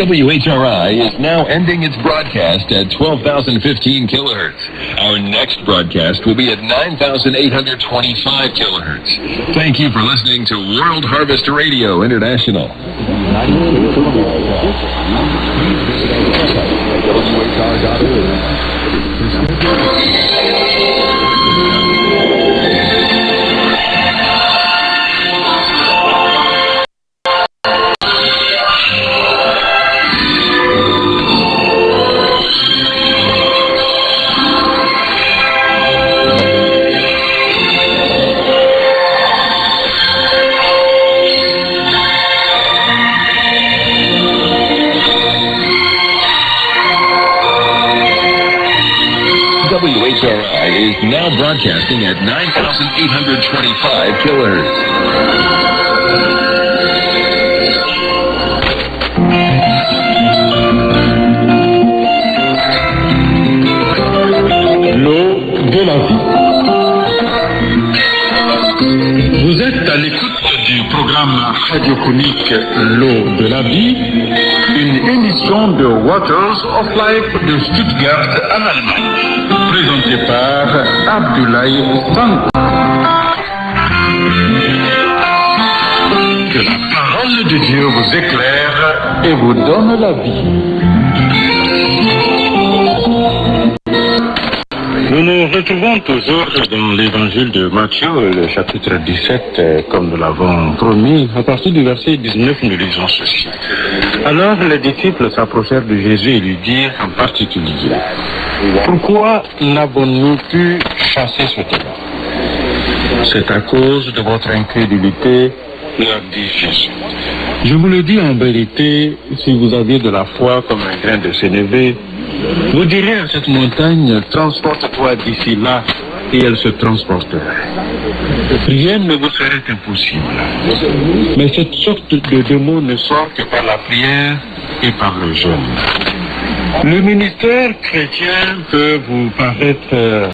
WHRI is now ending its broadcast at 12,015 kilohertz. Our next broadcast will be at 9,825 kilohertz. Thank you for listening to World Harvest Radio International. Is now broadcasting at 9,825 kilohertz. De la vie. Vous êtes à l'écoute du programme radiophonique L'eau de la vie, de Waters of Life de Stuttgart en Allemagne, présentée par Abdoulaye Sanko. Que la parole de Dieu vous éclaire et vous donne la vie. Retrouvons toujours dans l'évangile de Matthieu, le chapitre 17, euh, comme nous l'avons promis. À partir du verset 19, nous lisons ceci. Alors les disciples s'approchèrent de Jésus et lui dirent en particulier, Pourquoi n'avons-nous pu chasser ce démon C'est à cause de votre incrédulité, leur dit Jésus. Je vous le dis en vérité, si vous aviez de la foi comme un grain de sénévé, vous direz à cette montagne, transporte-toi d'ici là, et elle se transporterait. Rien ne vous serait impossible. Mais cette sorte de démon ne sort que par la prière et par le jeûne. Le ministère chrétien peut vous paraître euh,